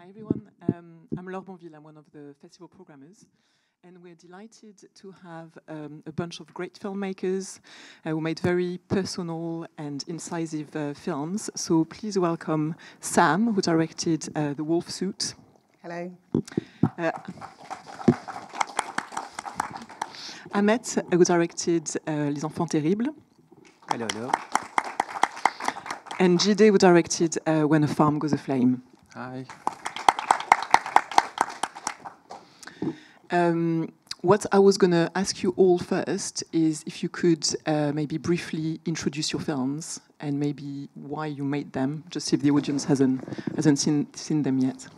Hi everyone, um, I'm Laure Bonville, I'm one of the festival programmers. And we're delighted to have um, a bunch of great filmmakers uh, who made very personal and incisive uh, films. So please welcome Sam, who directed uh, The Wolf Suit. Hello. Uh, Ahmet, who directed uh, Les Enfants Terribles. Hello, hello. And Jide, who directed uh, When a Farm Goes Aflame. Hi. Um, what I was going to ask you all first is if you could uh, maybe briefly introduce your films and maybe why you made them, just if the audience hasn't hasn't seen seen them yet.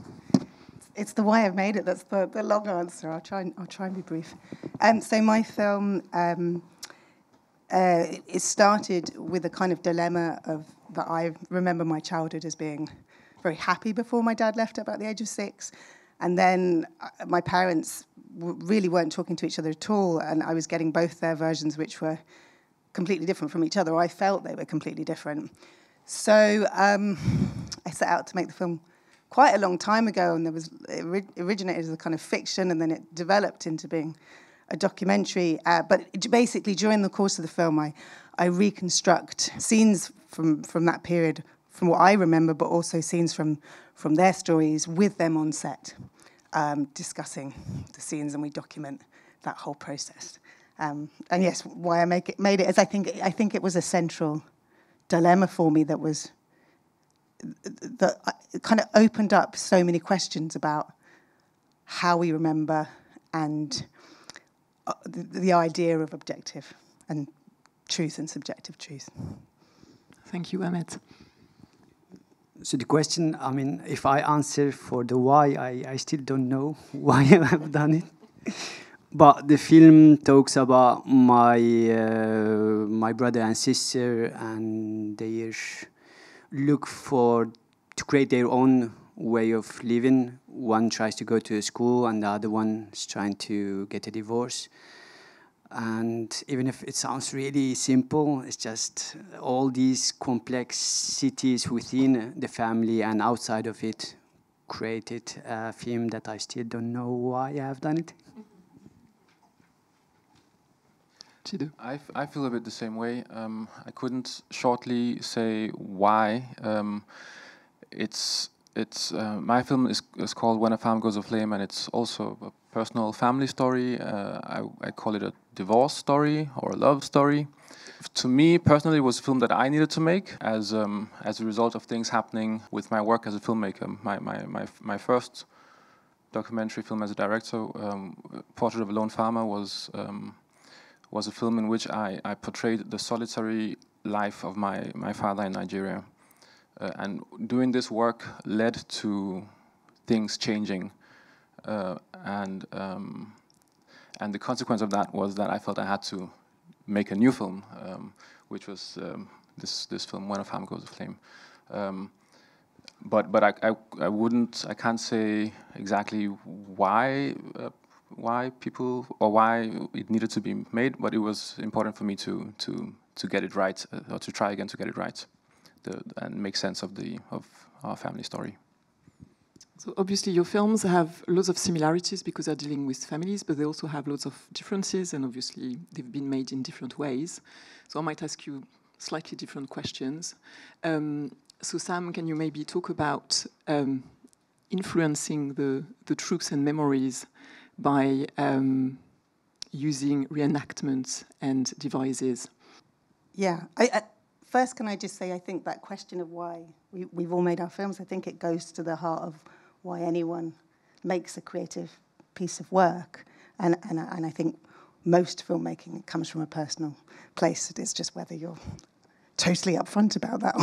It's the why I've made it. That's the, the long answer. I'll try and I'll try and be brief. Um, so my film um, uh, it started with a kind of dilemma of that I remember my childhood as being very happy before my dad left at about the age of six, and then uh, my parents really weren't talking to each other at all, and I was getting both their versions, which were completely different from each other. I felt they were completely different. So um, I set out to make the film quite a long time ago, and there was it ori- originated as a kind of fiction, and then it developed into being a documentary. Uh, but basically, during the course of the film, I I reconstruct scenes from from that period, from what I remember, but also scenes from from their stories with them on set, um, discussing the scenes, and we document that whole process. Um, and yes, why I make it, made it is I think I think it was a central dilemma for me that was that kind of opened up so many questions about how we remember and uh, the, the idea of objective and truth and subjective truth. Thank you, Ahmet. So the question, I mean, if I answer for the why, I, I still don't know why I have done it. But the film talks about my uh, my brother and sister and they look for to create their own way of living. One tries to go to school, and the other one is trying to get a divorce. And even if it sounds really simple, it's just all these complexities within the family and outside of it created a film that I still don't know why I have done it. Jide. I, f- I feel a bit the same way. Um, I couldn't shortly say why. Um, it's it's uh, my film is, is called When a Farm Goes Aflame, and it's also a personal family story. Uh, I, I call it a divorce story or a love story. To me personally, it was a film that I needed to make as um, as a result of things happening with my work as a filmmaker. My my my, my first documentary film as a director, um, Portrait of a Lone Farmer, was. Um, was a film in which I, I portrayed the solitary life of my, my father in Nigeria. Uh, and doing this work led to things changing. Uh, and, um, and the consequence of that was that I felt I had to make a new film, um, which was um, this, this film, When a Farm Goes Aflame. Um, but but I, I, I wouldn't, I can't say exactly why uh, why people or why it needed to be made, but it was important for me to to to get it right uh, or to try again to get it right, the, and make sense of the of our family story. So obviously your films have lots of similarities because they're dealing with families, but they also have lots of differences, and obviously they've been made in different ways. So I might ask you slightly different questions. Um, so Sam, can you maybe talk about um, influencing the the truths and memories by um, using reenactments and devices? Yeah. I, I, first, can I just say, I think that question of why we, we've all made our films, I think it goes to the heart of why anyone makes a creative piece of work. And, and, and I think most filmmaking comes from a personal place. It's just whether you're totally upfront about that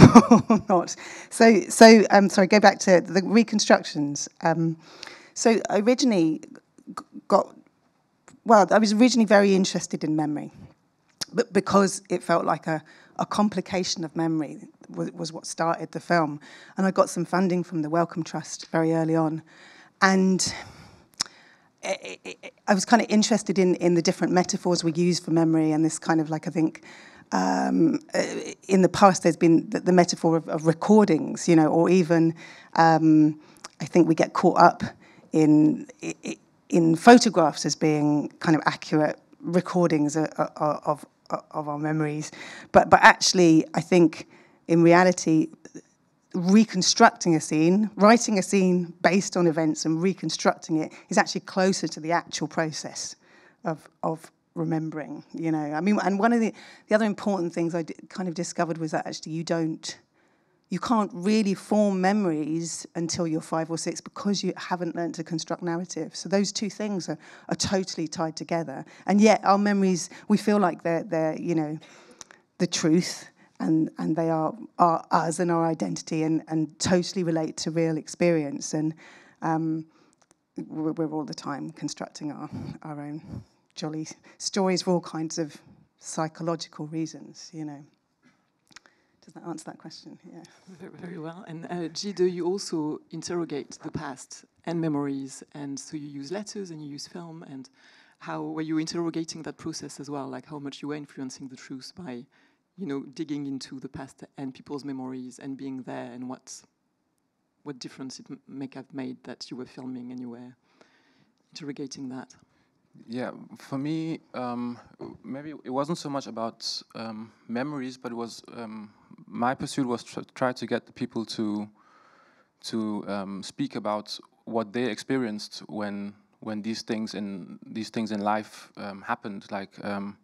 or not. So, so um, sorry, go back to the reconstructions. Um, so originally got, well, I was originally very interested in memory but because it felt like a, a complication of memory was, was what started the film. And I got some funding from the Wellcome Trust very early on. And I, was kind of interested in, in the different metaphors we use for memory and this kind of like, I think, um, uh, in the past there's been the, the metaphor of, of recordings, you know, or even um, I think we get caught up in in photographs as being kind of accurate recordings of, of, of our memories. But, but actually, I think in reality, reconstructing a scene, writing a scene based on events and reconstructing it is actually closer to the actual process of, of remembering, you know. I mean, and one of the, the other important things I kind of discovered was that actually you don't you can't really form memories until you're five or six because you haven't learned to construct narrative. So those two things are, are totally tied together. And yet our memories, we feel like they're, they're you know, the truth and, and they are, are us and our identity and, and totally relate to real experience. And um, we're, we're all the time constructing our, our own jolly stories for all kinds of psychological reasons, you know. Does that answer that question? Yeah. Very, very well. And uh, Jide, you also interrogate the past and memories, and so you use letters and you use film. And how were you interrogating that process as well? Like how much you were influencing the truth by, you know, digging into the past and people's memories and being there, and what, what difference it may have made that you were filming and you were interrogating that. Yeah, for me, um, maybe it wasn't so much about um, memories, but it was um, my pursuit was to try to get the people to to um, speak about what they experienced when when these things in these things in life um, happened. Like um,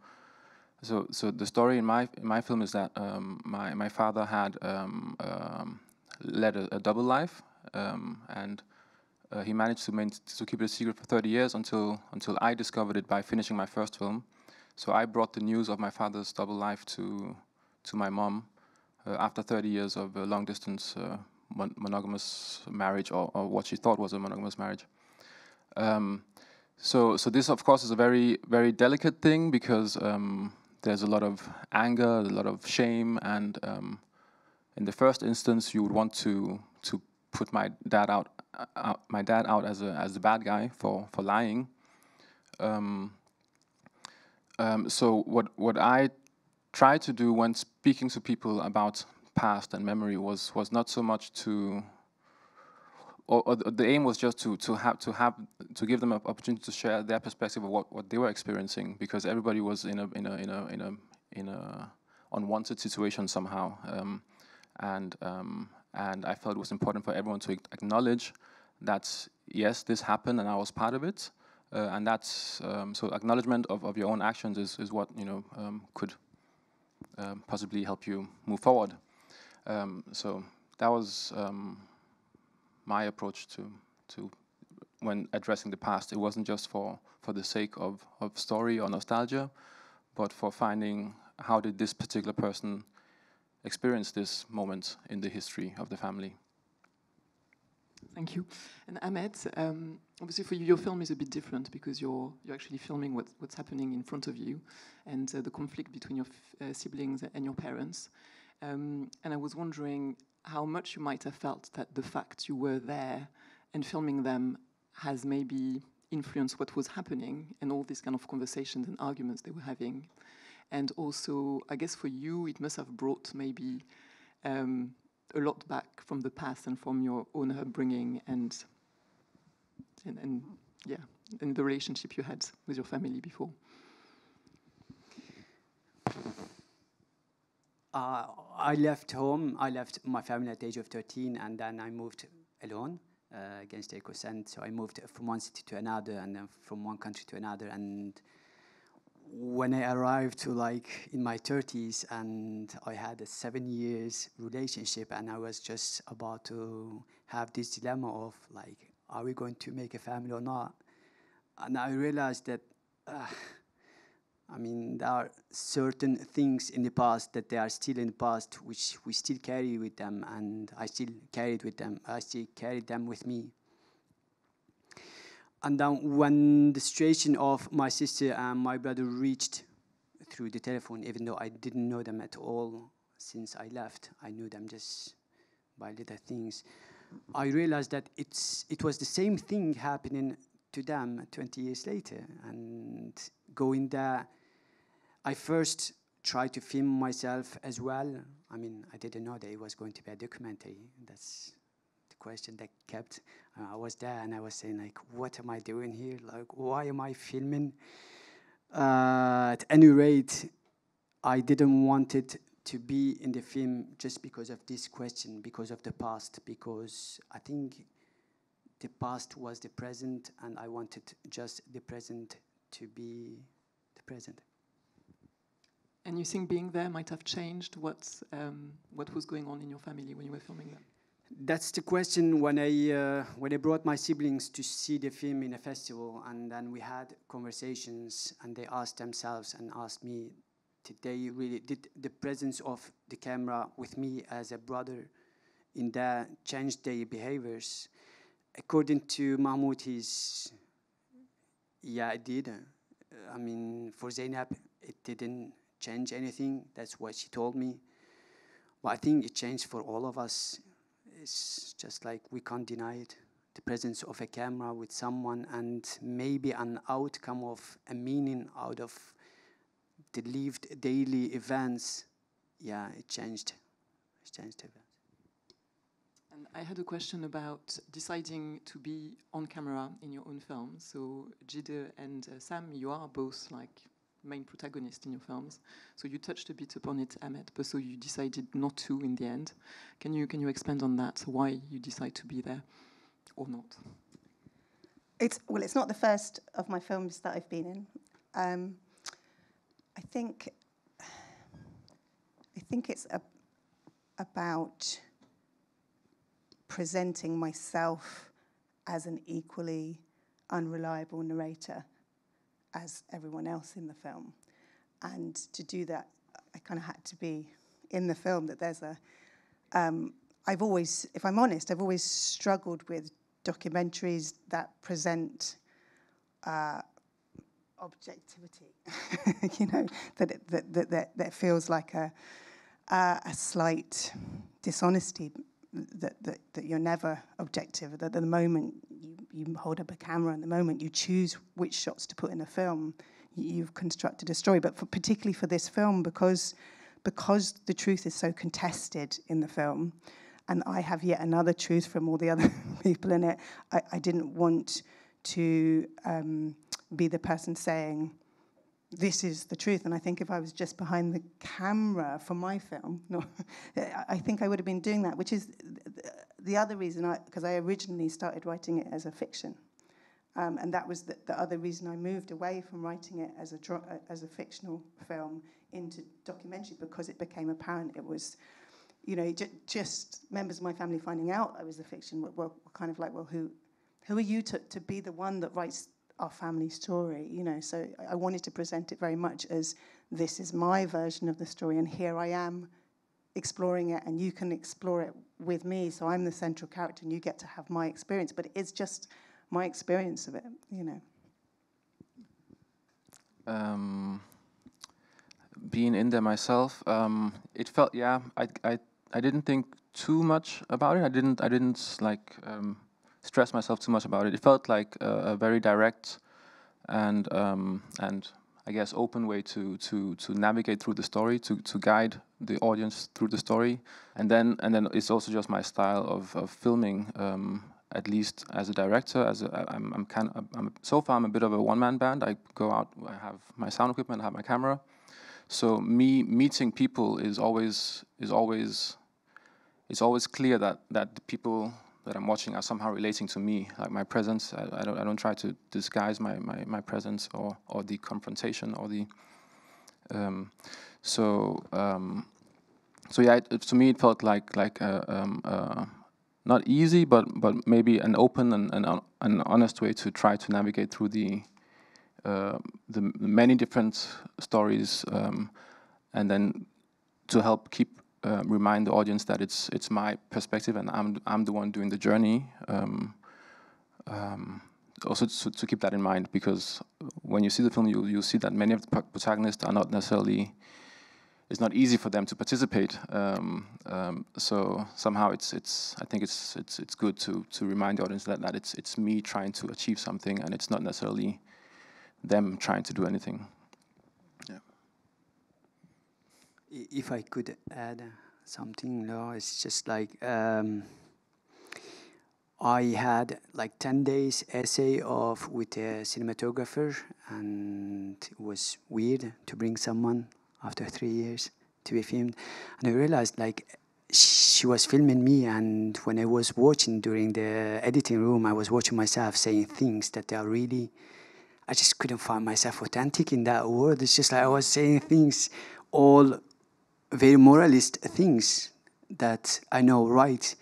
so, so the story in my in my film is that my my father had led a, a, double life and uh, he managed to, to keep it a secret for 30 years until until I discovered it by finishing my first film. So I brought the news of my father's double life to to my mom after 30 years of a long distance uh, mon monogamous marriage, or, or, what she thought was a monogamous marriage. Um, so so this of course is a very very delicate thing because um, there's a lot of anger, a lot of shame, and um, in the first instance you would want to to put my dad out uh, my dad out as a as the bad guy for for lying. Um, um, so what what I tried to do when speaking to people about past and memory was was not so much to or, or, the aim was just to to have to have to give them an opportunity to share their perspective of what, what they were experiencing because everybody was in a in a in a in a in a unwanted situation somehow um, and um, and I felt it was important for everyone to acknowledge that, yes, this happened and I was part of it. Uh, and that's, um, so acknowledgement of, of your own actions is, is what, you know, um, could um, possibly help you move forward. Um, so that was um, my approach to, to when addressing the past. It wasn't just for, for the sake of, of story or nostalgia, but for finding how did this particular person experience this moment in the history of the family. Thank you. And Ahmet, um, obviously for you, your film is a bit different because you're you're actually filming what, what's happening in front of you, and uh, the conflict between your uh, siblings and your parents. Um, and I was wondering how much you might have felt that the fact you were there and filming them has maybe influenced what was happening and all these kind of conversations and arguments they were having and also, I guess for you, it must have brought maybe um, a lot back from the past and from your own upbringing and, and, and yeah, and the relationship you had with your family before. Uh, I left home. I left my family at the age of 13, and then I moved alone uh, against their consent. So I moved from one city to another, and then from one country to another, and when I arrived to like in my 30s and I had a seven years relationship and I was just about to have this dilemma of like, are we going to make a family or not? And I realized that, uh, I mean, there are certain things in the past that they are still in the past, which we still carry with them, and I still carried with them. I still carried them with me and then when the situation of my sister and my brother reached through the telephone, even though I didn't know them at all since I left, I knew them just by little things. I realized that it's it was the same thing happening to them 20 years later, and going there, I first tried to film myself as well. I mean, I didn't know that it was going to be a documentary. That's question that kept. Uh, I was there and I was saying like, what am I doing here? Like, why am I filming? Uh, at any rate, I didn't want it to be in the film just because of this question, because of the past, because I think the past was the present, and I wanted just the present to be the present. And you think being there might have changed what um, what was going on in your family when you were filming them? That's the question when I uh, when I brought my siblings to see the film in a festival, and then we had conversations, and they asked themselves and asked me, did they really did the presence of the camera with me as a brother in that change their behaviors? According to Mahmoud, he's yeah, it did. I mean, for Zainab, it didn't change anything. That's what she told me. But I think it changed for all of us. It's just like we can't deny it. The presence of a camera with someone and maybe an outcome of a meaning out of the lived daily events. Yeah, it changed. It changed events. And I had a question about deciding to be on camera in your own film. So Jide and uh, Sam, you are both like main protagonist in your films. So you touched a bit upon it, Ahmet, but so you decided not to in the end. Can you can you expand on that? Why you decide to be there or not? It's well, it's not the first of my films that I've been in. Um, I think I think it's a, about presenting myself as an equally unreliable narrator as everyone else in the film. And to do that, I kind of had to be in the film that there's a. Um, I've always, if I'm honest, I've always struggled with documentaries that present uh, objectivity, you know, that, it, that, that, that, that feels like a, uh, a slight dishonesty that, that, that you're never objective, that the moment you, you hold up a camera and the moment you choose which shots to put in a film, you've constructed a story. But for, particularly for this film, because, because the truth is so contested in the film, and I have yet another truth from all the other people in it, I, I didn't want to um, be the person saying, this is the truth. And I think if I was just behind the camera for my film, no, I think I would have been doing that, which is the other reason, because I, originally started writing it as a fiction. Um, and that was the, the, other reason I moved away from writing it as a, as a fictional film into documentary, because it became apparent it was, you know, j- just members of my family finding out I was a fiction were, were kind of like, well, who, who are you to, to be the one that writes our family story, you know. So I wanted to present it very much as this is my version of the story, and here I am exploring it, and you can explore it with me. So I'm the central character, and you get to have my experience. But it's just my experience of it, you know. Um, being in there myself, um, it felt yeah. I, I I didn't think too much about it. I didn't I didn't like. Um, stress myself too much about it. It felt like a, a very direct and um, and I guess open way to to to navigate through the story, to to guide the audience through the story, and then and then it's also just my style of of filming. Um, at least as a director, as a, I'm, I'm kind of, I'm, so far I'm a bit of a one-man band. I go out, I have my sound equipment, I have my camera. So me meeting people is always is always it's always clear that that the people that I'm watching are somehow relating to me, like my presence. I, I, don't, I don't try to disguise my, my, my presence or, or the confrontation or the. Um, so um, so yeah, it, to me it felt like like a, um, uh, not easy, but but maybe an open and, and an honest way to try to navigate through the uh, the many different stories, um, and then to help keep uh, remind the audience that it's it's my perspective and I'm I'm the one doing the journey. Um, um, also to, to, keep that in mind because when you see the film, you you see that many of the protagonists are not necessarily. It's not easy for them to participate. Um, um, so somehow it's it's I think it's it's it's good to to remind the audience that that it's it's me trying to achieve something and it's not necessarily them trying to do anything. If I could add something, no, it's just like um, I had like 10 days essay of with a cinematographer and it was weird to bring someone after three years to be filmed. And I realized like she was filming me and when I was watching during the editing room, I was watching myself saying things that are really, I just couldn't find myself authentic in that world. It's just like I was saying things, all very moralist things that I know right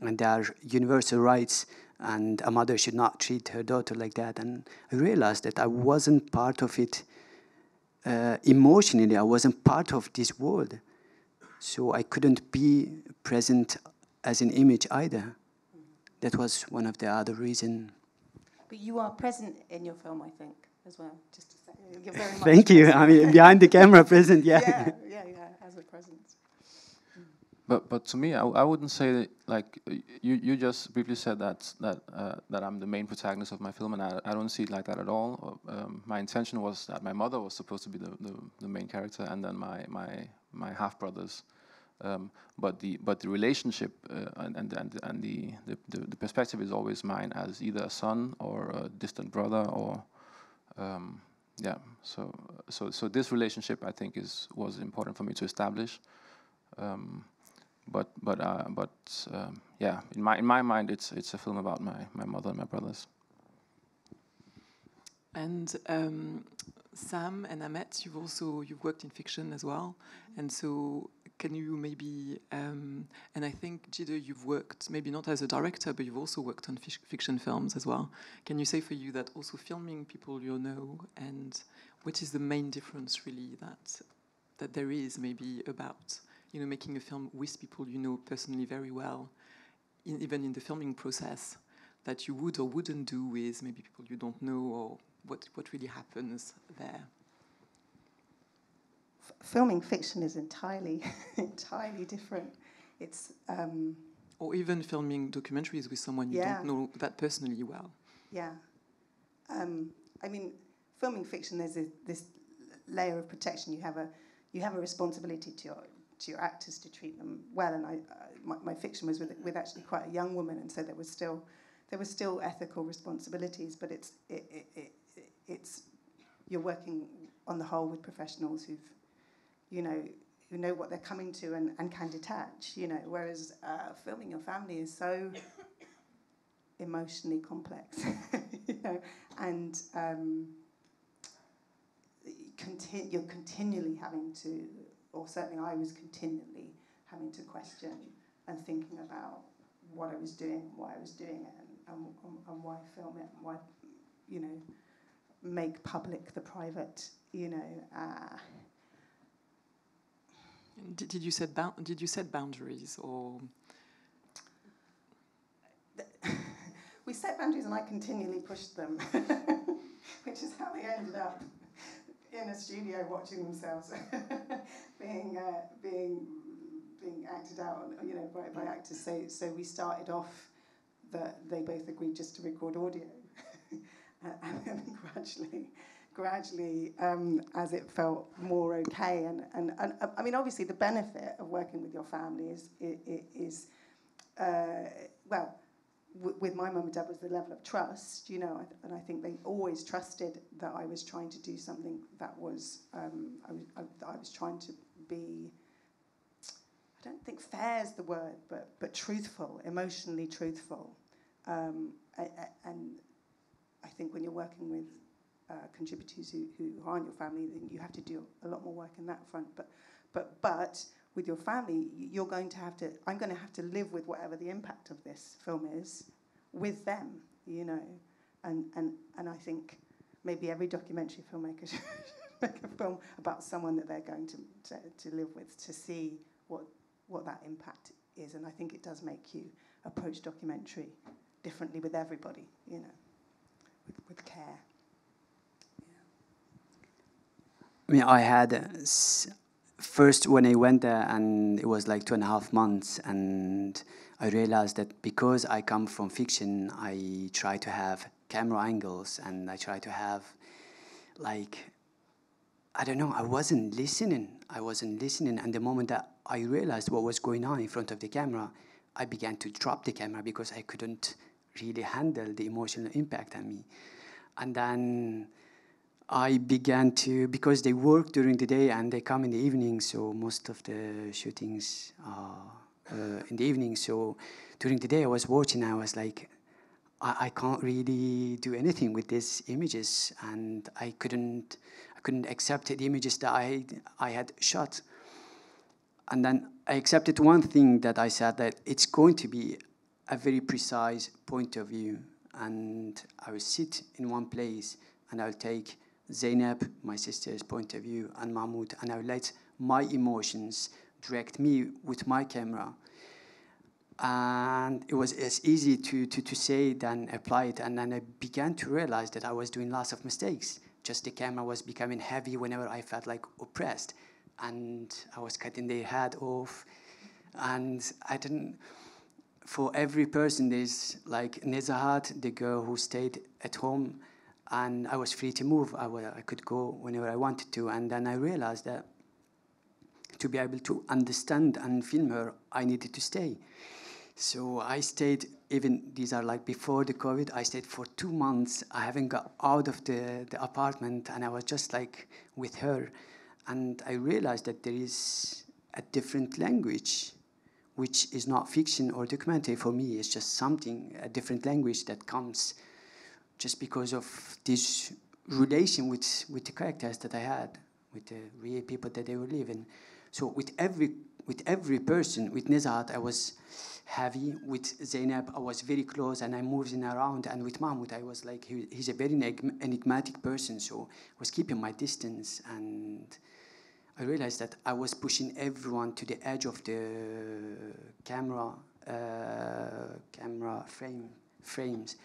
and there are universal rights and a mother should not treat her daughter like that. And I realized that I wasn't part of it uh, emotionally, I wasn't part of this world. So I couldn't be present as an image either. That was one of the other reasons. But you are present in your film, I think, as well. Just to say, you're very much Thank you. I mean, behind the camera, present. Yeah. yeah, yeah, yeah, presence. But but to me, I, I wouldn't say that, like you you just briefly said that that uh, that I'm the main protagonist of my film, and I, I don't see it like that at all. Um, my intention was that my mother was supposed to be the, the, the main character, and then my my my half brothers. Um, but the but the relationship uh, and and and, the, the the perspective is always mine as either a son or a distant brother or um, yeah. So so so this relationship I think is was important for me to establish. Um, but but uh, but um, yeah, in my in my mind, it's it's a film about my my mother and my brothers. And um, Sam and Ahmet, you've also you've worked in fiction as well, and so can you maybe um, and I think Jide, you've worked maybe not as a director, but you've also worked on fic- fiction films as well. Can you say for you that also filming people you know, and what is the main difference really that that there is maybe about you know making a film with people you know personally very well, in, even in the filming process, that you would or wouldn't do with maybe people you don't know or what what really happens there. Filming fiction is entirely, entirely different. It's um, Or even filming documentaries with someone you Yeah. don't know that personally well. Yeah. Um, I mean, filming fiction, there's a, this layer of protection. You have a you have a responsibility to your to your actors to treat them well. And I, uh, my, my fiction was with with actually quite a young woman, and so there was still there were still ethical responsibilities. But it's it, it, it, it- it's you're working on the whole with professionals who've you know who know what they're coming to and, and can detach. You know, whereas uh, filming your family is so emotionally complex, you know, and um, you're continually having to, or certainly I was continually having to question and thinking about what I was doing, why I was doing it, and, and, and, and why film it, and why, you know, make public the private, you know. Uh, Did, did you set did you set boundaries or we set boundaries and I continually pushed them, which is how they ended up in a studio watching themselves being uh, being being acted out, you know, by, by actors. So so we started off that they both agreed just to record audio, and then gradually. Gradually, um, as it felt more okay, and, and, and I mean, obviously, the benefit of working with your family is is uh, well, w- with my mum and dad was the level of trust, you know, and I think they always trusted that I was trying to do something that was, um, I, was I, I was trying to be, I don't think fair is the word, but, but truthful, emotionally truthful. Um, I, I, and I think when you're working with uh, contributors who, who aren't your family, then you have to do a lot more work in that front. But, but, but with your family, you're going to have to, I'm going to have to live with whatever the impact of this film is with them, you know. And, and, and I think maybe every documentary filmmaker should make a film about someone that they're going to, to, to live with to see what, what that impact is. And I think it does make you approach documentary differently with everybody, you know, with, with care. I mean, I had uh, first when I went there, and it was like two and a half months, and I realized that because I come from fiction, I try to have camera angles, and I try to have like I don't know. I wasn't listening. I wasn't listening, and the moment that I realized what was going on in front of the camera, I began to drop the camera because I couldn't really handle the emotional impact on me. And then I began to, because they work during the day and they come in the evening, so most of the shootings are uh, in the evening. So during the day, I was watching, I was like, I, I can't really do anything with these images, and I couldn't, I couldn't accept the images that I, I had shot. And then I accepted one thing that I said that it's going to be a very precise point of view, and I will sit in one place and I'll take Zainab, my sister's point of view, and Mahmoud, and I'll let my emotions direct me with my camera. And it was as easy to, to, to say than apply it. And then I began to realize that I was doing lots of mistakes. Just the camera was becoming heavy whenever I felt like oppressed. And I was cutting their head off. And I didn't, for every person, there's like Nezahat, the girl who stayed at home, and I was free to move. I, I could go whenever I wanted to. And then I realized that to be able to understand and film her, I needed to stay. So I stayed, even these are like before the COVID, I stayed for two months. I haven't got out of the, the apartment and I was just like with her. And I realized that there is a different language, which is not fiction or documentary for me. It's just something, a different language that comes just because of this relation with, with the characters that I had, with the real people that they were living. So with every with every person, with Nezahat, I was heavy. With Zainab, I was very close and I moved in around. And with Mahmoud, I was like, he, he's a very enigmatic person, so I was keeping my distance. And I realized that I was pushing everyone to the edge of the camera, uh, camera frame, frames.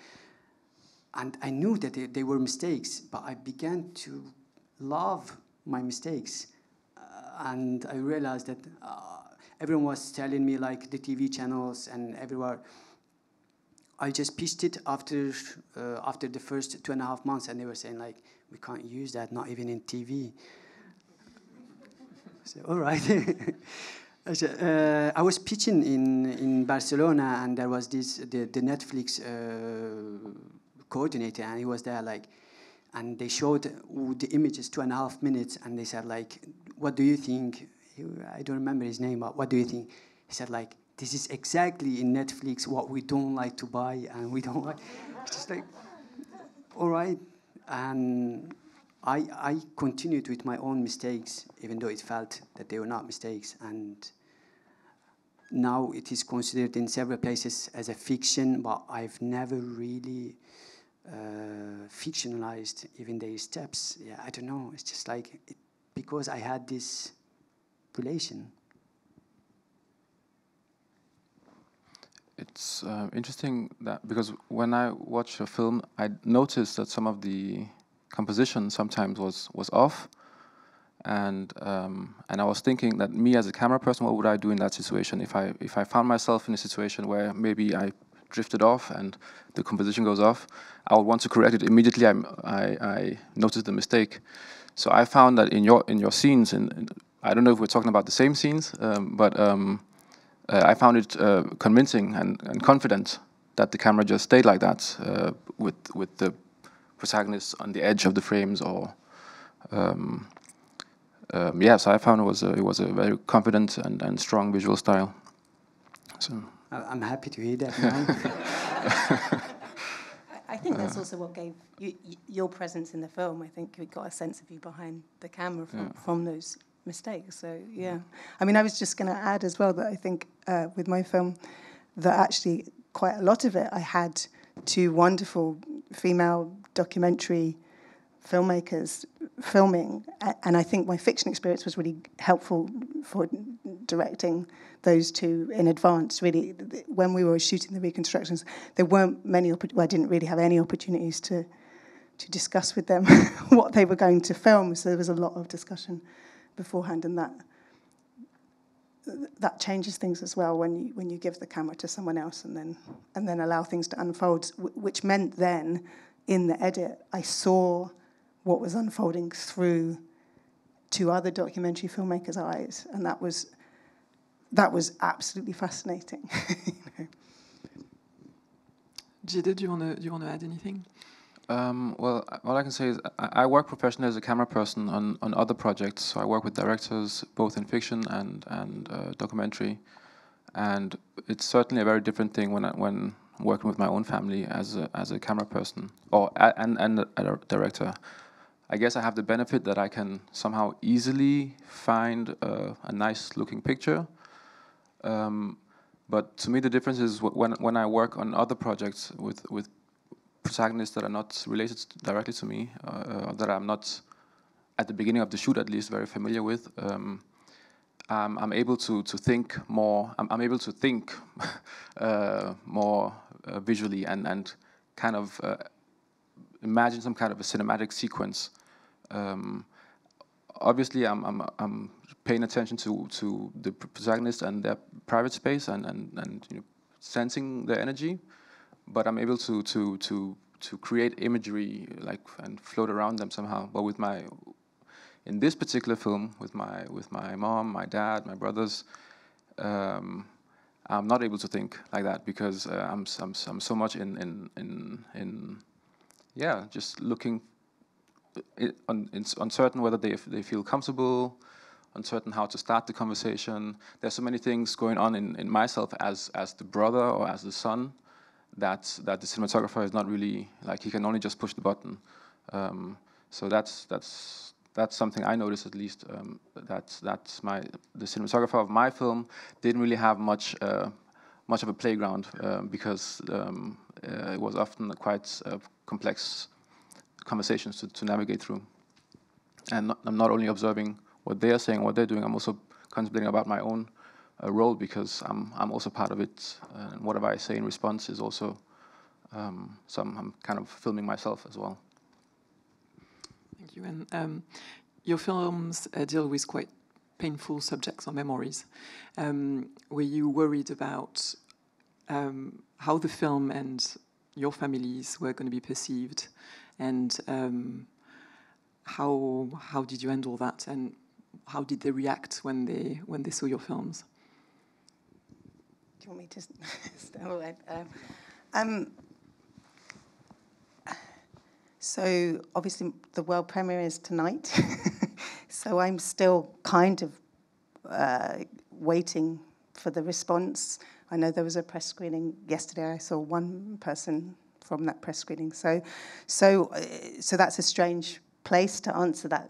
And I knew that they, they were mistakes, but I began to love my mistakes and I realized that uh, everyone was telling me like the TV channels and everywhere. I just pitched it after uh, after the first two and a half months, and they were saying like we can't use that, not even in TV. so all right. uh, I was pitching in, in Barcelona, and there was this the, the Netflix uh, coordinator, and he was there like, and they showed the images two and a half minutes, and they said like, what do you think? I don't remember his name, but what do you think? He said, like, this is exactly in Netflix what we don't like to buy and we don't like. It's just like, all right. And I, I continued with my own mistakes, even though it felt that they were not mistakes. And now it is considered in several places as a fiction, but I've never really uh, fictionalized even their steps. Yeah, I don't know. It's just like it, because I had this relation. It's uh, interesting that because when I watch a film, I notice that some of the composition sometimes was was off, and um, and I was thinking that me as a camera person, what would I do in that situation if I if I found myself in a situation where maybe I drifted off and the composition goes off, I would want to correct it immediately. I I, I noticed the mistake, so I found that in your in your scenes, and I don't know if we're talking about the same scenes, um, but um, uh, I found it uh, convincing and, and, confident that the camera just stayed like that uh, with with the protagonist on the edge of the frames, or um, um yeah. So I found it was a, it was a very confident and, and strong visual style. So I'm happy to hear that. I think that's also what gave you, your presence in the film. I think we got a sense of you behind the camera from, yeah. from those mistakes. So yeah, I mean, I was just going to add as well that I think uh, with my film that actually quite a lot of it I had two wonderful female documentary filmmakers filming, and I think my fiction experience was really helpful for directing those two in advance. Really, when we were shooting the reconstructions, there weren't many. Well, I didn't really have any opportunities to to discuss with them what they were going to film. So there was a lot of discussion beforehand, and that that changes things as well when you when you give the camera to someone else and then and then allow things to unfold. Which meant then in the edit, I saw what was unfolding through two other documentary filmmakers' eyes, and that was that was absolutely fascinating. Jide, do you want to do you want to add anything? Um, well, all I can say is I, I, work professionally as a camera person on, on other projects. So I work with directors, both in fiction and and uh, documentary, and it's certainly a very different thing when I, when working with my own family as a as a camera person or a, and and a, a director. I guess I have the benefit that I can somehow easily find a nice looking picture. Um, but to me, the difference is when when I work on other projects with with protagonists that are not related directly to me, uh, that I'm not at the beginning of the shoot at least very familiar with. Um, I'm, I'm, able to to think more. I'm, I'm able to think uh, more uh, visually and and kind of uh, imagine some kind of a cinematic sequence. Um, obviously, I'm, I'm I'm paying attention to to the protagonist and their private space and and and you know, sensing their energy but I'm able to to to to create imagery like and float around them somehow. But with my in this particular film, with my with my mom, my dad, my brothers, um, I'm not able to think like that because uh, I'm, I'm I'm so much in in in in yeah, just looking uncertain whether they they feel comfortable, uncertain how to start the conversation. There's so many things going on in, in myself as as the brother or as the son that that the cinematographer is not really like he can only just push the button. Um, so that's that's that's something I noticed at least. Um, that that's my the cinematographer of my film didn't really have much uh, much of a playground uh, because um, uh, it was often quite uh, complex conversations to, to navigate through. And not, I'm not only observing what they are saying, what they're doing. I'm also contemplating about my own a role because I'm I'm also part of it, and whatever I say in response is also um, so I'm, I'm, kind of filming myself as well. Thank you. And um, your films uh, deal with quite painful subjects or memories. Um, were you worried about um, how the film and your families were going to be perceived, and um, how how did you handle that, and how did they react when they when they saw your films? Do you want me to start? Um, um, so obviously the world premiere is tonight, so I'm still kind of uh, waiting for the response. I know there was a press screening yesterday. I saw one person from that press screening. So, so, uh, so that's a strange place to answer that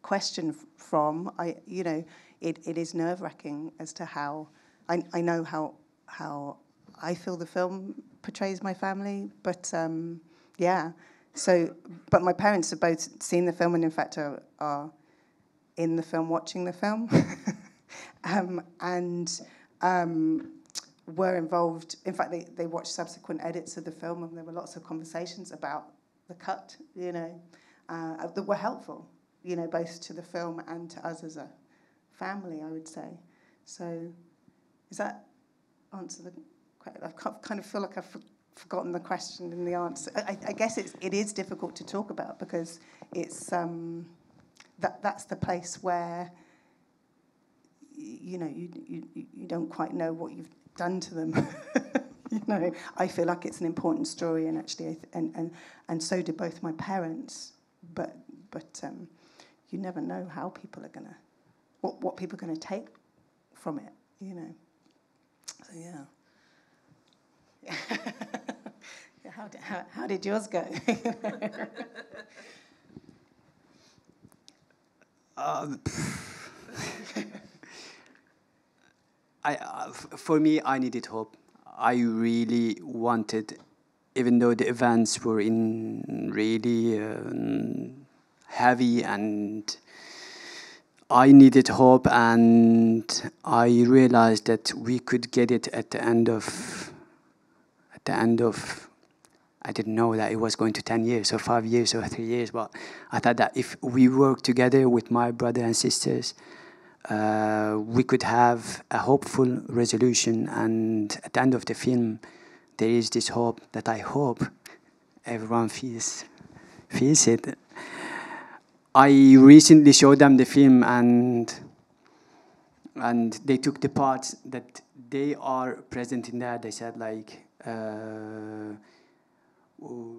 question from. I, you know, it, it is nerve wracking as to how I, I know how how I feel the film portrays my family. But um, yeah, so but my parents have both seen the film and in fact are, are in the film watching the film, um, and um, were involved. In fact, they they watched subsequent edits of the film, and there were lots of conversations about the cut. You know, uh, that were helpful. You know, both to the film and to us as a family. I would say. So, is that answer the question. I kind of feel like I've forgotten the question and the answer. I, I guess it's, it is difficult to talk about because it's um, that that's the place where you know you, you you don't quite know what you've done to them. you know, I feel like it's an important story, and actually, and and and so do both my parents. But but um, you never know how people are gonna, what what people are gonna take from it. You know. So yeah. yeah how, did, how, how did yours go? uh, I, uh, for me, I needed hope. I really wanted, even though the events were in really um, heavy and I needed hope, and I realized that we could get it at the end of, at the end of, I didn't know that it was going to 10 years or five years or three years, but I thought that if we work together with my brother and sisters, uh, we could have a hopeful resolution. And at the end of the film, there is this hope that I hope everyone feels, feels it. I recently showed them the film and and they took the parts that they are present in there. They said like uh,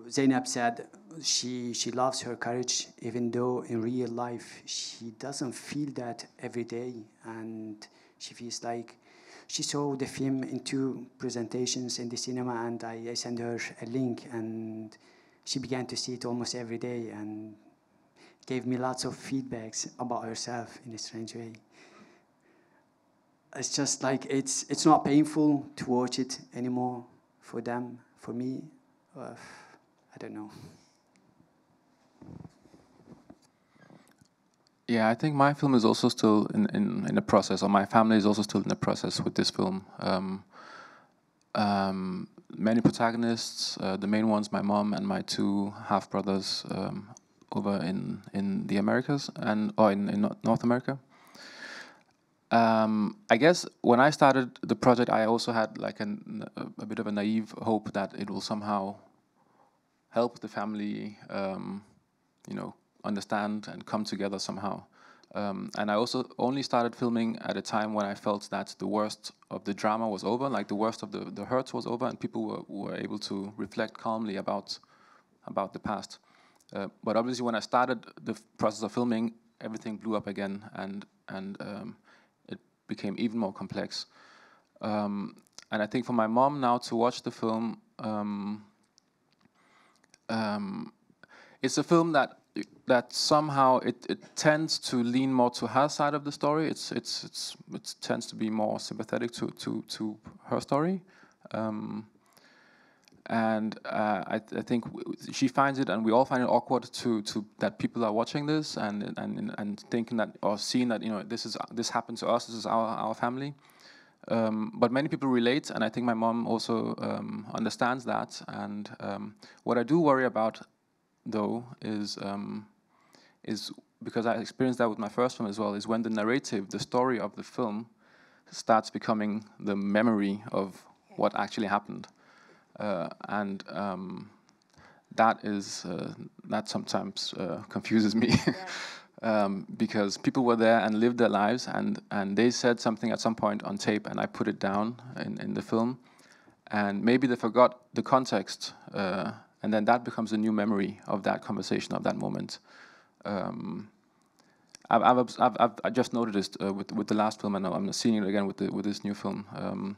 Zainab said she she loves her courage, even though in real life she doesn't feel that every day, and she feels like she saw the film in two presentations in the cinema, and I, I sent her a link, and she began to see it almost every day, and gave me lots of feedbacks about herself in a strange way. It's just like it's it's not painful to watch it anymore for them. For me, uh, I don't know. Yeah, I think my film is also still in, in, in the process, or my family is also still in the process with this film. Um, um, many protagonists, uh, the main ones, my mom and my two half brothers um, over in, in the Americas and or in, in North America. Um, I guess when I started the project, I also had like an, a, a, bit of a naive hope that it will somehow help the family, um, you know, understand and come together somehow. Um, and I also only started filming at a time when I felt that the worst of the drama was over, like the worst of the, the hurts was over, and people were, were able to reflect calmly about about the past. Uh, but obviously, when I started the process of filming, everything blew up again, and and um, it became even more complex. Um, and I think for my mom now to watch the film, um, um, it's a film that that somehow it, it tends to lean more to her side of the story. It's it's it's it tends to be more sympathetic to to to her story, um, and uh, I, th I think she finds it, and we all find it awkward to to that people are watching this and and and thinking that or seeing that you know this is this happened to us. This is our our family. Um, but many people relate, and I think my mom also um, understands that. And um, what I do worry about though is um, is because I experienced that with my first film as well. Is when the narrative, the story of the film, starts becoming the memory of what actually happened, uh, and um, that is uh, that sometimes uh, confuses me. Um, because people were there and lived their lives, and, and they said something at some point on tape, and I put it down in, in the film, and maybe they forgot the context uh, and then that becomes a new memory of that conversation of that moment. Um, I've, I've, I've, I've, I just noticed uh, with with the last film, and I'm seeing it again with the, with this new film. Um,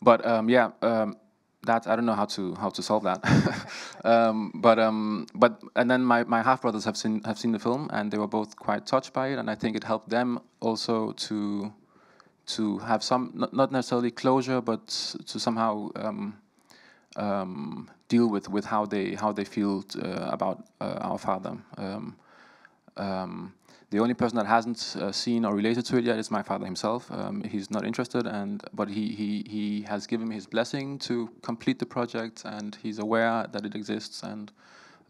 but um, yeah, um, that I don't know how to how to solve that. Um, but um, but and then my, my half brothers have seen have seen the film, and they were both quite touched by it, and I think it helped them also to to have some not, not necessarily closure, but to somehow um, um, deal with with how they how they feel uh, about uh, our father. Um, um, the only person that hasn't uh, seen or related to it yet is my father himself. Um, he's not interested, and but he, he he has given me his blessing to complete the project, and he's aware that it exists, and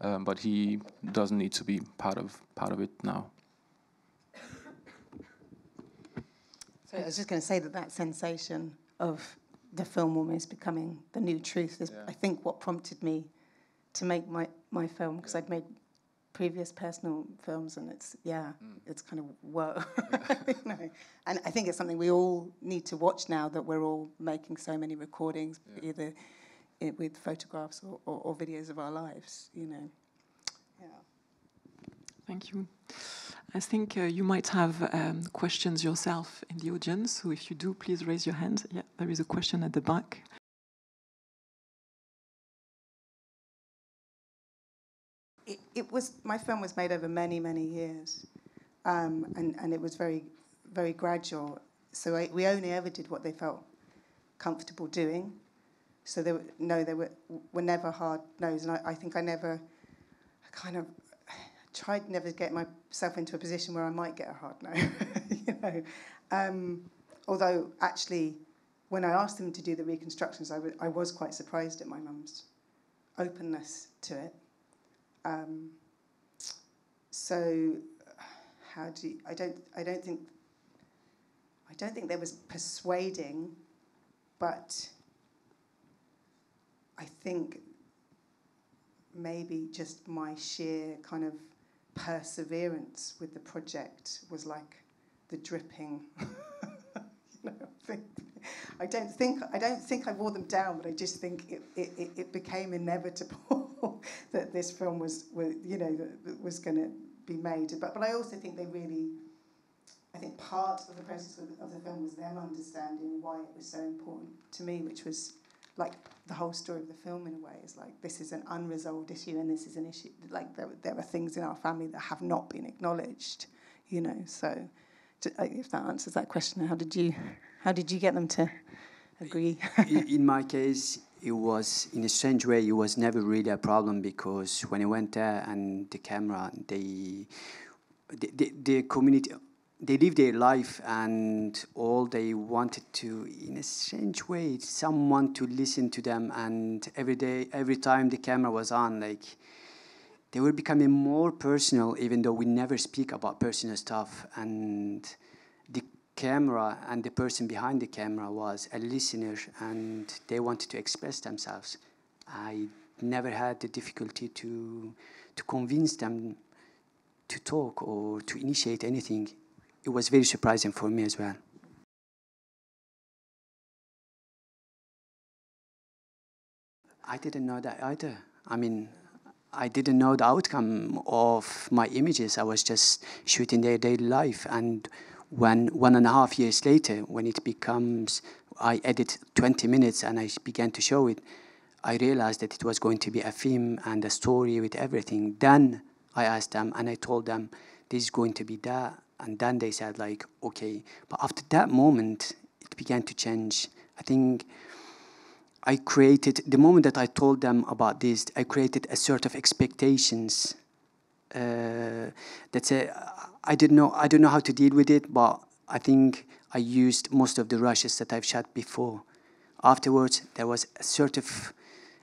um, but he doesn't need to be part of part of it now. So I was just going to say that that sensation of the film almost becoming the new truth is, yeah. I think, what prompted me to make my, my film because yeah. I'd made previous personal films and it's yeah mm. it's kind of whoa you know and I think it's something we all need to watch now that we're all making so many recordings yeah. either with photographs or, or, or videos of our lives you know yeah thank you I think uh, you might have um, questions yourself in the audience. So if you do, please raise your hand. Yeah, there is a question at the back. It, it was my film was made over many many years, um, and and it was very very gradual. So I, we only ever did what they felt comfortable doing. So they were, no, they were were never hard nosed, and I, I think I never kind of tried never to get myself into a position where I might get a hard no. you know, um, although actually, when I asked them to do the reconstructions, I, w- I was quite surprised at my mum's openness to it. Um, so, how do you, I don't I don't think I don't think there was persuading, but I think maybe just my sheer kind of perseverance with the project was like the dripping. I don't think I don't think I wore them down, but I just think it, it, it became inevitable that this film was, was you know was going to be made. But but I also think they really, I think part of the process of, of the film was them understanding why it was so important to me, which was like the whole story of the film in a way is like this is an unresolved issue and this is an issue like there, there are things in our family that have not been acknowledged you know? So to, uh, if that answers that question how did you how did you get them to agree? In my case it was in a strange way it was never really a problem because when i went there and the camera they the, the, the community they live their life and all they wanted to in a strange way someone to listen to them. And every day every time the camera was on like they were becoming more personal even though we never speak about personal stuff. And the camera and the person behind the camera was a listener and they wanted to express themselves. I never had the difficulty to to convince them to talk or to initiate anything it was very surprising for me as well. I didn't know that either. I mean, I didn't know the outcome of my images. I was just shooting their daily life. And when one and a half years later, when it becomes, I edit 20 minutes and I began to show it, I realized that it was going to be a film and a story with everything. Then I asked them and I told them, this is going to be that and then they said like okay. But after that moment it began to change. I think i created the moment that i told them about this i created a sort of expectations uh, that's i didn't know i don't know how to deal with it but i think i used most of the rushes that i've shot before. Afterwards there was a sort of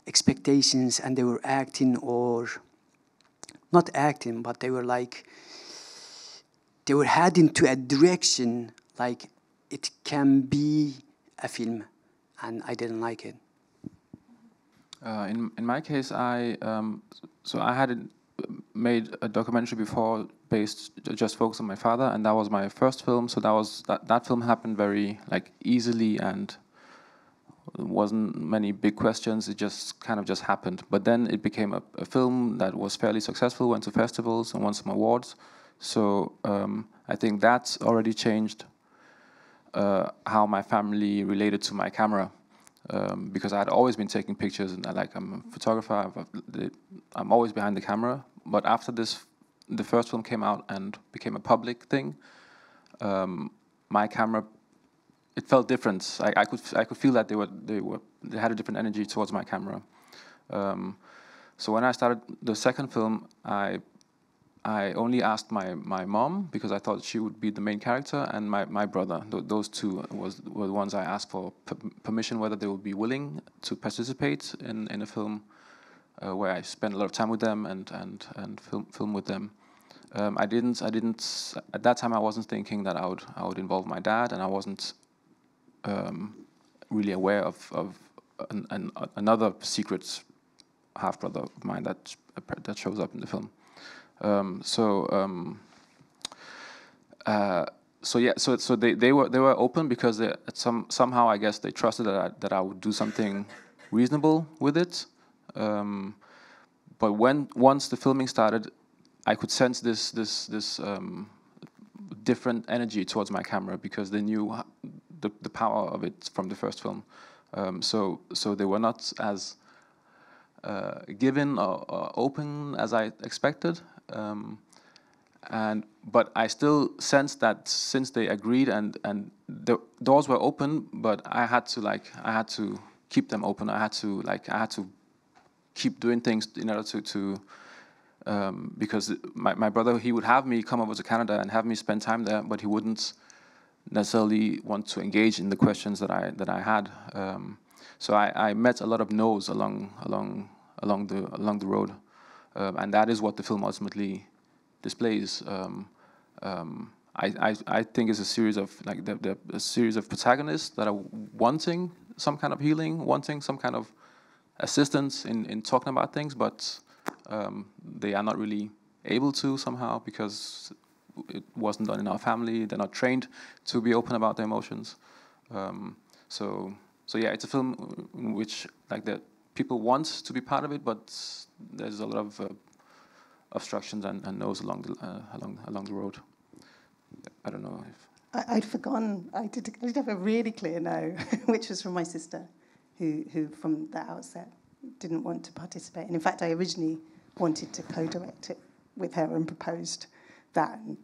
expectations and they were acting or not acting but they were like they were heading to a direction like it can be a film, and I didn't like it. Uh, in in my case, I um, so I had made a documentary before based just focused on my father, and that was my first film. So that was that that film happened very like easily and wasn't many big questions. It just kind of just happened. But then it became a, a film that was fairly successful, went to festivals and won some awards. So um, I think that's already changed uh, how my family related to my camera. Um, because I had always been taking pictures, and I, like I'm a photographer. I'm always behind the camera. But after this, the first film came out and became a public thing. Um, my camera, it felt different. I, I, could I could feel that they were they were they had a different energy towards my camera. Um, so when I started the second film, I I only asked my, my mom because I thought she would be the main character, and my, my brother. Th those two was were the ones I asked for permission whether they would be willing to participate in, in a film uh, where I spent a lot of time with them and and and film film with them. Um, I didn't I didn't at that time I wasn't thinking that I would I would involve my dad, and I wasn't um, really aware of of an, an, another secret half brother of mine that that shows up in the film. Um, so um, uh, so yeah, so so they, they were they were open because they, some somehow I guess they trusted that I, that I would do something reasonable with it. Um, but when once the filming started, I could sense this this this um, different energy towards my camera because they knew the the power of it from the first film. Um, so so they were not as uh, given or, or, open as I expected. Um, and but I still sensed that since they agreed and and the doors were open, but I had to like I had to keep them open. I had to like I had to keep doing things in order to to um, because my my brother he would have me come over to Canada and have me spend time there, but he wouldn't necessarily want to engage in the questions that I that I had. Um, so I, I met a lot of no's along along along the along the road. Um, and that is what the film ultimately displays. Um, um, I, I, I, think it's a series of like the, the, a series of protagonists that are wanting some kind of healing, wanting some kind of assistance in, in talking about things, but um, they are not really able to somehow because it wasn't done in our family. They're not trained to be open about their emotions. Um, so so yeah, it's a film in which like the people want to be part of it, but there's a lot of uh, obstructions and, and no's along the uh, along along the road. I don't know if. I, would forgotten. I did, I did have a really clear no, which was from my sister, who who from the outset didn't want to participate. And in fact, I originally wanted to co-direct it with her and proposed that. And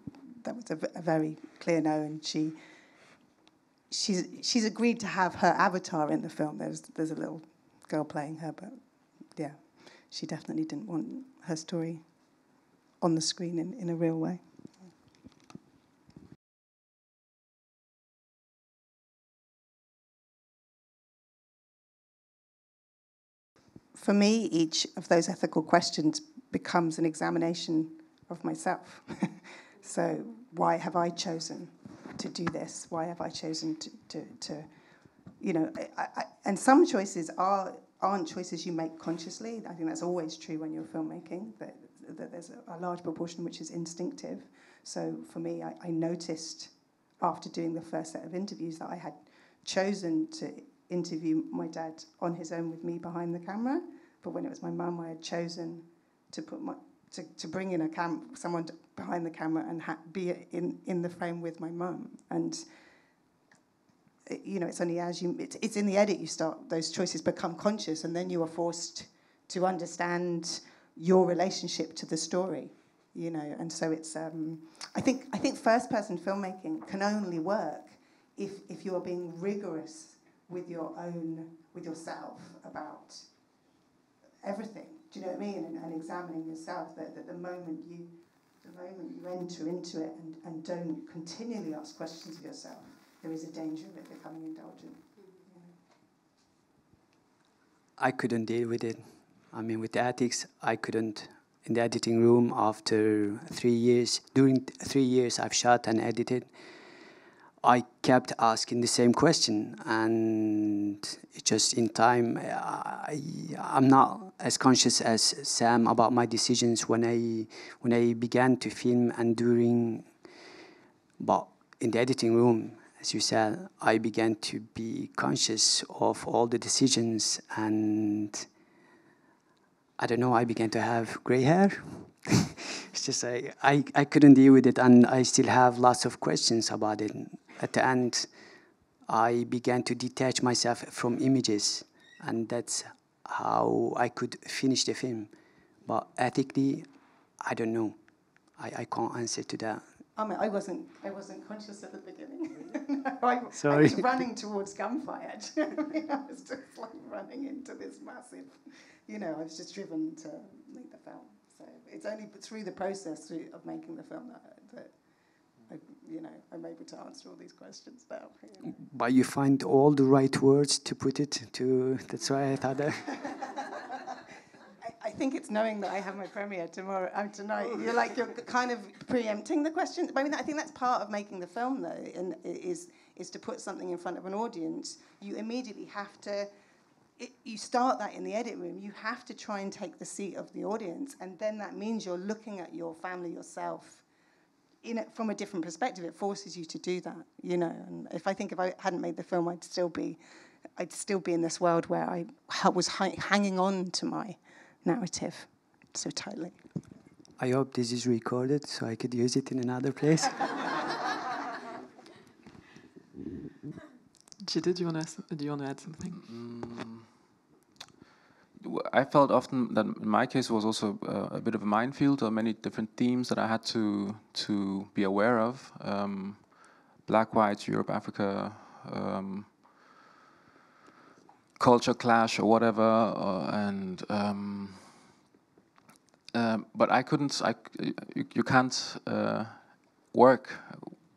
that was a, a very clear no, and she she's she's agreed to have her avatar in the film. There's there's a little girl playing her, but yeah, she definitely didn't want her story on the screen in, in a real way. For me, each of those ethical questions becomes an examination of myself. so, why have I chosen to do this? Why have I chosen to, to, to you know, I, I, and some choices are aren't choices you make consciously. I think that's always true when you're filmmaking. That, that there's a, a large proportion which is instinctive. So for me, I, I noticed after doing the first set of interviews that I had chosen to interview my dad on his own with me behind the camera. But when it was my mum, I had chosen to put my to, to bring in a cam someone to, behind the camera and ha- be in in the frame with my mum and you know it's only as you it's, in the edit you start those choices become conscious and then you are forced to understand your relationship to the story you know and so it's um, I think I think first person filmmaking can only work if if you are being rigorous with your own with yourself about everything do you know what I mean? And, and examining yourself that, that the moment you the moment you enter into it and, and don't continually ask questions of yourself, there is a danger of it becoming indulgent. I couldn't deal with it. I mean, with the ethics, I couldn't. In the editing room, after three years, during three years, I've shot and edited. I kept asking the same question, and just in time, I, I'm not as conscious as Sam about my decisions when I when I began to film and during. But in the editing room, as you said, I began to be conscious of all the decisions, and I don't know. I began to have gray hair. it's just like I, I couldn't deal with it, and I still have lots of questions about it at the end, I began to detach myself from images, and that's how I could finish the film. But ethically, I don't know. I, I can't answer to that. I mean, I wasn't, I wasn't conscious at the beginning. no, I, Sorry. I was running towards gunfire. I, mean, I was just like running into this massive, you know, I was just driven to make the film. So it's only through the process of making the film that, that I, you know, I'm able to answer all these questions now. You know. But you find all the right words to put it to. That's why I thought that. I, think it's knowing that I have my premiere tomorrow um, tonight. You're like you're kind of preempting the questions. I mean, I think that's part of making the film, though, and is is to put something in front of an audience. You immediately have to. It, you start that in the edit room. You have to try and take the seat of the audience, and then that means you're looking at your family, yourself, in a, from a different perspective, it forces you to do that, you know. And if I think if I hadn't made the film, I'd still be, I'd still be in this world where I was hi- hanging on to my narrative so tightly. I hope this is recorded so I could use it in another place. Jide, do you want to do you want to add something? Mm. I felt often that in my case it was also uh, a bit of a minefield, or many different themes that I had to to be aware of: um, black, white, Europe, Africa, um, culture clash, or whatever. Uh, and um, um, but I couldn't. I you, you can't uh, work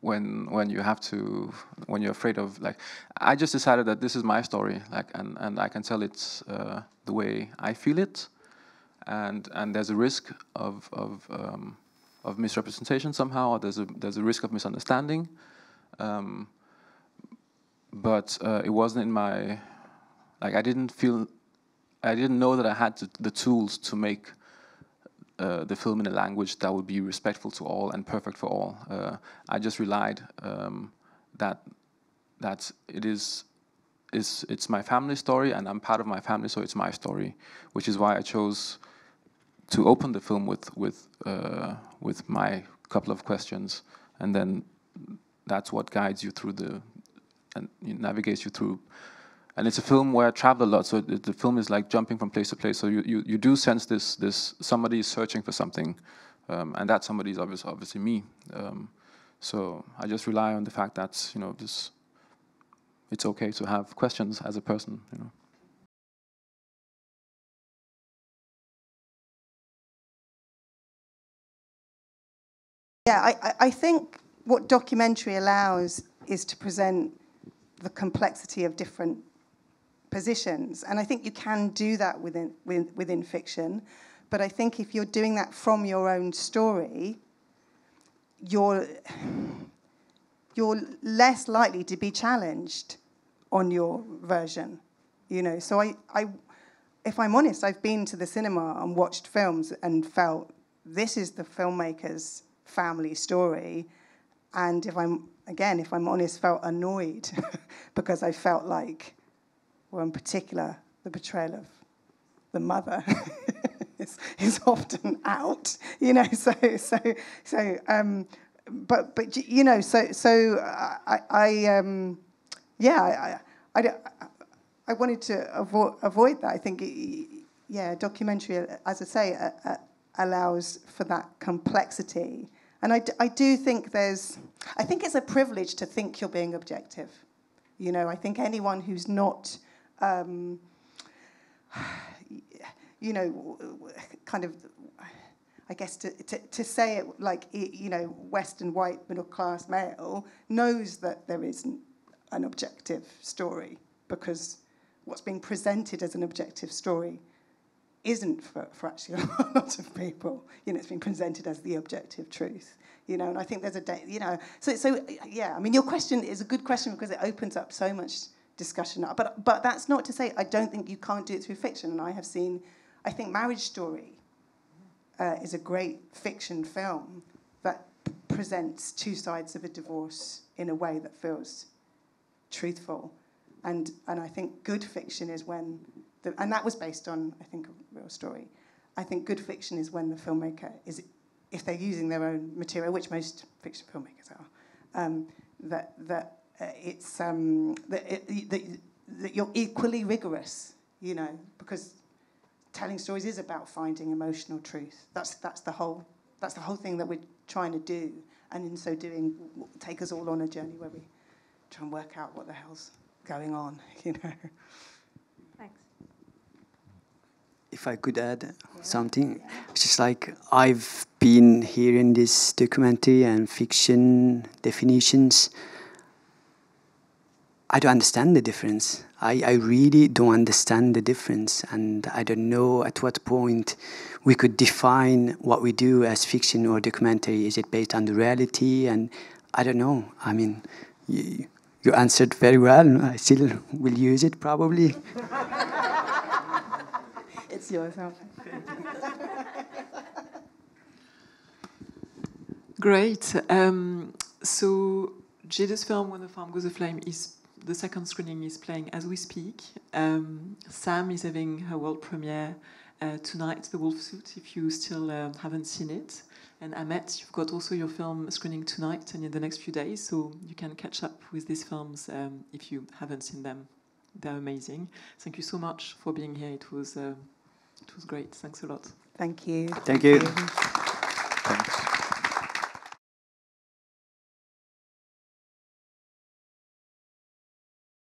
when when you have to when you're afraid of like I just decided that this is my story like and and I can tell it uh, the way I feel it and and there's a risk of of um, of misrepresentation somehow or there's a there's a risk of misunderstanding um, but uh, it wasn't in my like I didn't feel I didn't know that I had to, the tools to make uh, the film in a language that would be respectful to all and perfect for all. Uh, I just relied um, that that it is is it's my family story, and I'm part of my family, so it's my story, which is why I chose to open the film with with uh, with my couple of questions, and then that's what guides you through the and navigates you through. And it's a film where I travel a lot, so the, the film is like jumping from place to place. So you, you, you do sense this this somebody is searching for something, um, and that somebody is obviously obviously me. Um, so I just rely on the fact that you know this. It's okay to have questions as a person, you know. Yeah, I, I think what documentary allows is to present the complexity of different positions. And I think you can do that within, within, within fiction. But I think if you're doing that from your own story, you're, you're less likely to be challenged on your version. You know, so I, I, if I'm honest, I've been to the cinema and watched films and felt this is the filmmaker's family story. And if I'm, again, if I'm honest, felt annoyed because I felt like, well, in particular, the portrayal of the mother is, is often out, you know, so, so, so, um, but, but, you know, so, so I, I um, yeah, I, I, I wanted to avo- avoid that. I think, yeah, documentary, as I say, uh, uh, allows for that complexity and I, I do think there's, I think it's a privilege to think you're being objective. You know, I think anyone who's not, um, you know, kind of, I guess to, to, to say it like, you know, Western white middle class male knows that there isn't an objective story because what's being presented as an objective story isn't for, for actually a lot of people. You know, it's been presented as the objective truth. You know, and I think there's a. You know, so so yeah. I mean, your question is a good question because it opens up so much discussion. But but that's not to say I don't think you can't do it through fiction. And I have seen, I think Marriage Story uh, is a great fiction film that presents two sides of a divorce in a way that feels truthful. And and I think good fiction is when the, and that was based on, I think, a real story. I think good fiction is when the filmmaker is, if they're using their own material, which most fiction filmmakers are, um, that that it's um, that, it, that, that you're equally rigorous, you know, because telling stories is about finding emotional truth. That's that's the whole that's the whole thing that we're trying to do, and in so doing, take us all on a journey where we try and work out what the hell's going on, you know. Thanks. If I could add something, it's just like I've been hearing this documentary and fiction definitions. I don't understand the difference. I, I really don't understand the difference, and I don't know at what point we could define what we do as fiction or documentary. Is it based on the reality? And I don't know. I mean, you, you answered very well. I still will use it probably. it's yours. Great. Um, so Jide's film When the Farm Goes Aflame is the second screening is playing as we speak. Um, Sam is having her world premiere uh, tonight, The Wolf Suit, if you still uh, haven't seen it. And Ahmet, you've got also your film screening tonight and in the next few days, so you can catch up with these films um, if you haven't seen them. They're amazing. Thank you so much for being here. It was uh, it was great. Thanks a lot. Thank you. Thank you. Thank you.